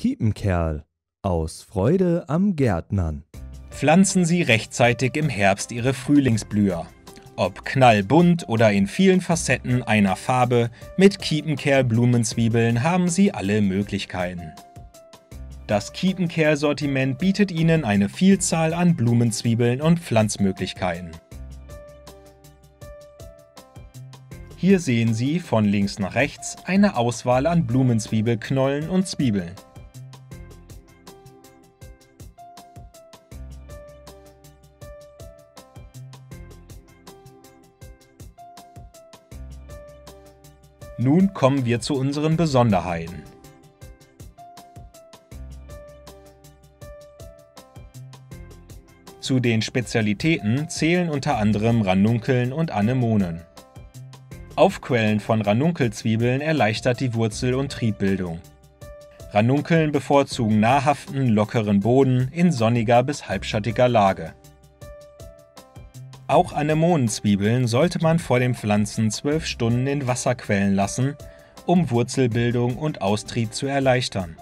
Kiepenkerl aus Freude am Gärtnern. Pflanzen Sie rechtzeitig im Herbst Ihre Frühlingsblüher. Ob knallbunt oder in vielen Facetten einer Farbe, mit Kiepenkerl Blumenzwiebeln haben Sie alle Möglichkeiten. Das Kiepenkerl-Sortiment bietet Ihnen eine Vielzahl an Blumenzwiebeln und Pflanzmöglichkeiten. Hier sehen Sie von links nach rechts eine Auswahl an Blumenzwiebelknollen und Zwiebeln. Nun kommen wir zu unseren Besonderheiten. Zu den Spezialitäten zählen unter anderem Ranunkeln und Anemonen. Aufquellen von Ranunkelzwiebeln erleichtert die Wurzel- und Triebbildung. Ranunkeln bevorzugen nahrhaften, lockeren Boden in sonniger bis halbschattiger Lage. Auch Anemonenzwiebeln sollte man vor dem Pflanzen 12 Stunden in Wasser quellen lassen, um Wurzelbildung und Austrieb zu erleichtern.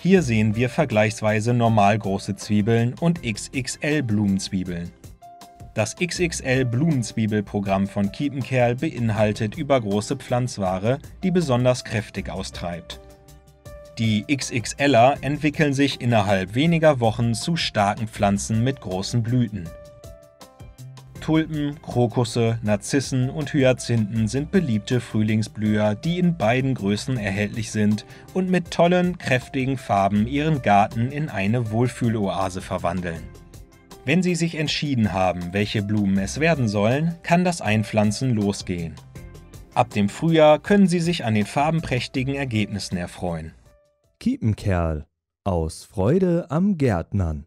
Hier sehen wir vergleichsweise normalgroße Zwiebeln und XXL Blumenzwiebeln. Das XXL Blumenzwiebelprogramm von Kiepenkerl beinhaltet übergroße Pflanzware, die besonders kräftig austreibt. Die XXLer entwickeln sich innerhalb weniger Wochen zu starken Pflanzen mit großen Blüten. Tulpen, Krokusse, Narzissen und Hyazinthen sind beliebte Frühlingsblüher, die in beiden Größen erhältlich sind und mit tollen, kräftigen Farben ihren Garten in eine Wohlfühloase verwandeln. Wenn Sie sich entschieden haben, welche Blumen es werden sollen, kann das Einpflanzen losgehen. Ab dem Frühjahr können Sie sich an den farbenprächtigen Ergebnissen erfreuen. Kiepenkerl aus Freude am Gärtnern.